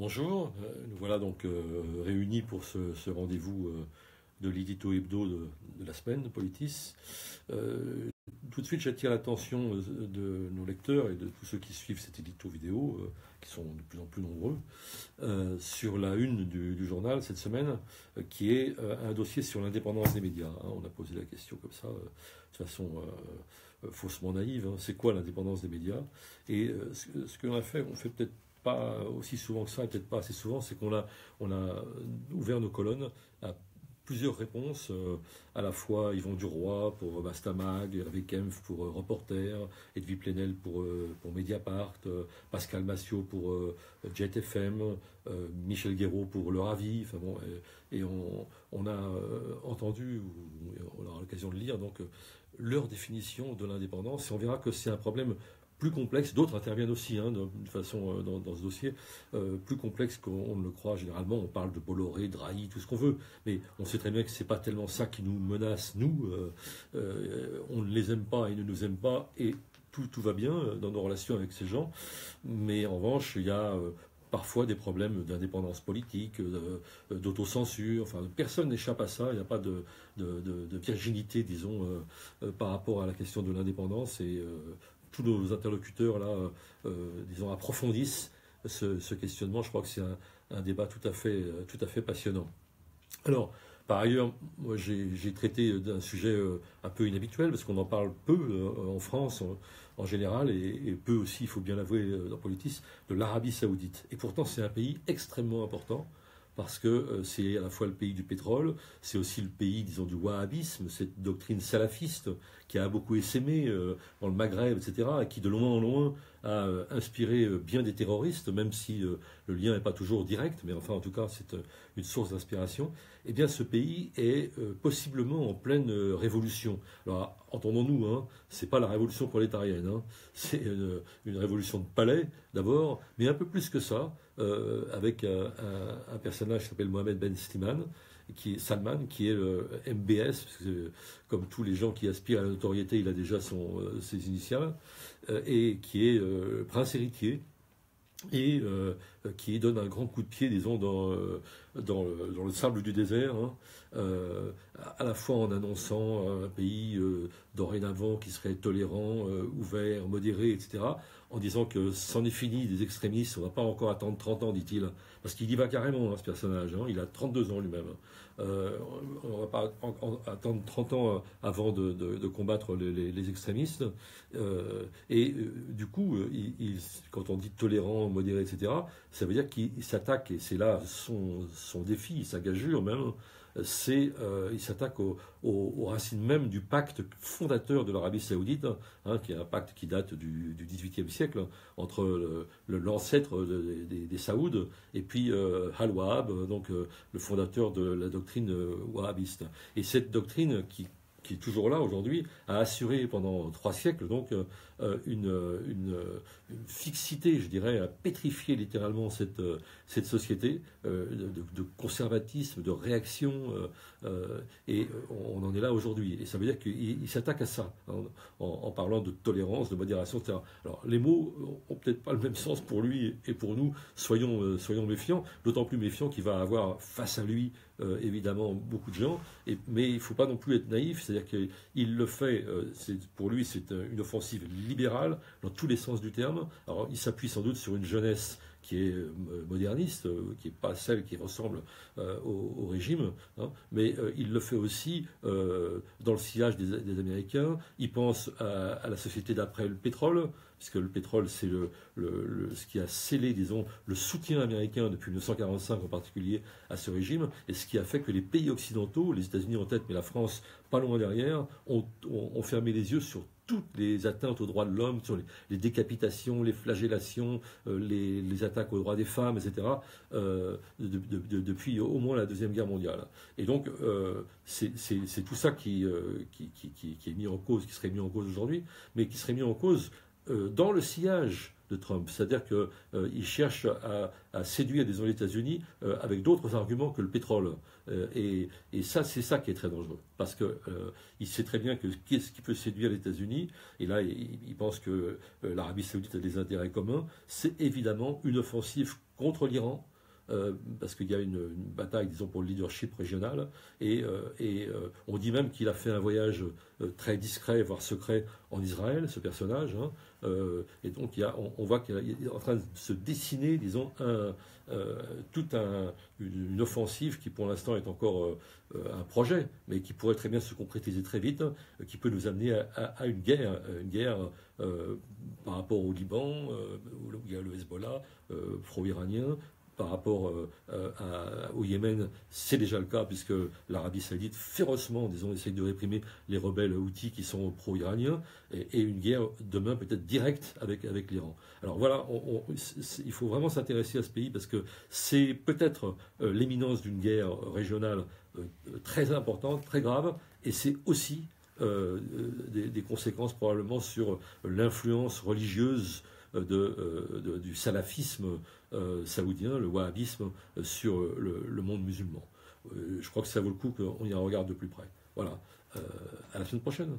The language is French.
Bonjour, euh, nous voilà donc euh, réunis pour ce, rendez-vous euh, de l'édito hebdo de, la semaine de Politis. tout de suite, j'attire l'attention de nos lecteurs et de tous ceux qui suivent cet édito vidéo, qui sont de plus en plus nombreux, sur la une du, journal cette semaine, qui est un dossier sur l'indépendance des médias. Hein. on a posé la question comme ça, de façon faussement naïve. Hein. c'est quoi l'indépendance des médias? Et ce, ce que l'on a fait, on fait peut-être aussi souvent que ça, et peut-être pas assez souvent, c'est qu'on a, on a ouvert nos colonnes à plusieurs réponses, euh, à la fois Yvon Duroy pour Bastamag, Hervé Kempf pour euh, Reporter, Edwy Plenel pour, euh, pour Mediapart, Pascal Massiot pour Jet FM, Michel Guéraud pour Le Ravi, enfin bon, et, on, on, a entendu, on aura l'occasion de lire, donc leur définition de l'indépendance, et on verra que c'est un problème plus complexe. D'autres interviennent aussi hein, de, façon euh, dans, ce dossier, euh, plus complexe qu'on ne le croit généralement. On parle de Bolloré, Drahi, tout ce qu'on veut, mais on sait très bien que c'est pas tellement ça qui nous menace nous. Euh, on ne les aime pas, ils ne nous aiment pas, et tout, tout va bien dans nos relations avec ces gens. Mais en revanche, il y a parfois des problèmes d'indépendance politique, d'autocensure. Enfin, personne n'échappe à ça. Il n'y a pas de, virginité, disons, par rapport à la question de l'indépendance. Et tous nos interlocuteurs là, euh, euh, disons, approfondissent ce, questionnement. Je crois que c'est un, débat tout à fait, euh, tout à fait passionnant. Alors, par ailleurs, moi j'ai traité d'un sujet un peu inhabituel, parce qu'on en parle peu en France en, général, et, peu aussi, il faut bien l'avouer, dans Politis, de l'Arabie saoudite. Et pourtant, c'est un pays extrêmement important parce que euh, c'est à la fois le pays du pétrole, c'est aussi le pays, disons, du wahhabisme, cette doctrine salafiste qui a beaucoup essaimé euh, dans le Maghreb, etc., et qui de loin en loin a euh, inspiré bien des terroristes, même si le lien n'est pas toujours direct, mais enfin, en tout cas, c'est une source d'inspiration. Eh bien, ce pays est possiblement en pleine révolution. Alors, entendons-nous, hein, c'est pas la révolution prolétarienne, hein, c'est une révolution de palais d'abord, mais un peu plus que ça. Euh, avec un, personnage qui s'appelle Mohamed Ben Slimane, qui est Salman, qui est le MBS, comme tous les gens qui aspirent à la notoriété, il a déjà euh, ses initiales, euh, et qui est prince héritier et qui donne un grand coup de pied, disons, dans, dans, le, sable du désert, hein, à la fois en annonçant un pays dorénavant qui serait tolérant, ouvert, modéré, etc., en disant que c'en est fini des extrémistes, on ne va pas encore attendre 30 ans, dit-il, parce qu'il y va carrément, hein, ce personnage, hein. il a 32 ans lui-même. Euh, on ne va pas attendre 30 ans euh, avant de, combattre les, extrémistes. Euh, et du coup, quand on dit tolérant, modéré, etc., ça veut dire qu'il s'attaque, et c'est là son, son défi, sa gageure même, c'est euh, il s'attaque aux, racines même du pacte fondateur de l'Arabie saoudite, hein, qui est un pacte qui date du, XVIIIe siècle, entre l'ancêtre des, des, Saouds et puis euh, Al-Wahhab, donc euh, le fondateur de la doctrine wahhabiste. Et cette doctrine qui qui est toujours là aujourd'hui, a assuré pendant trois siècles donc euh, une, fixité, je dirais, à pétrifier littéralement cette, cette société euh, de, conservatisme, de réaction, euh, et on en est là aujourd'hui. Et ça veut dire qu'il s'attaque à ça, en, parlant de tolérance, de modération, etc. Alors les mots ont peut-être pas le même sens pour lui et pour nous, soyons, soyons méfiants, d'autant plus méfiants qu'il va avoir face à lui évidemment beaucoup de gens, mais il ne faut pas non plus être naïf, c'est-à-dire qu'il le fait, euh, pour lui c'est euh, une offensive libérale dans tous les sens du terme. Il s'appuie sans doute sur une jeunesse qui est euh, moderniste, qui n'est pas celle qui ressemble au, régime, hein, mais il le fait aussi dans le sillage des, Américains. Il pense à la société d'après le pétrole, puisque le pétrole, c'est ce qui a scellé, disons, le soutien américain depuis 1945 en particulier à ce régime, et ce qui a fait que les pays occidentaux, les États-Unis en tête, mais la France pas loin derrière, ont, fermé les yeux sur toutes les atteintes aux droits de l'homme, sur les, décapitations, les flagellations, euh, les, attaques aux droits des femmes, etc., euh, depuis au moins la Deuxième Guerre mondiale. Et donc, euh, c'est tout ça qui, est mis en cause, qui serait mis en cause aujourd'hui, mais qui serait mis en cause dans le sillage de Trump. C'est-à-dire qu'il euh, cherche à, séduire, les États-Unis euh, avec d'autres arguments que le pétrole. Et, ça, c'est ça qui est très dangereux. Parce qu'il sait très bien que qu'est-ce qui peut séduire les États-Unis, et là, il, pense que l'Arabie saoudite a des intérêts communs, c'est évidemment une offensive contre l'Iran, parce qu'il y a une, bataille, disons, pour le leadership régional. Et, et on dit même qu'il a fait un voyage très discret, voire secret, en Israël, ce personnage. Hein. et donc, on, voit qu'il est en train de se dessiner, disons, un, toute un, une, offensive qui, pour l'instant, est encore un projet, mais qui pourrait très bien se concrétiser très vite, qui peut nous amener à, une guerre, une guerre euh, par rapport au Liban, euh, où il y a le Hezbollah euh, pro-iranien, par rapport au Yémen, c'est déjà le cas, puisque l'Arabie saoudite, férocement, disons, essaye de réprimer les rebelles houthis qui sont pro-iraniens, et, une guerre demain peut-être directe avec, l'Iran. Alors voilà, il faut vraiment s'intéresser à ce pays, parce que c'est peut-être l'éminence d'une guerre régionale très importante, très grave, et c'est aussi euh, des, conséquences probablement sur l'influence religieuse euh, de, du salafisme euh, saoudien, le wahhabisme, sur le, monde musulman. je crois que ça vaut le coup qu'on y regarde de plus près. Voilà. à la semaine prochaine.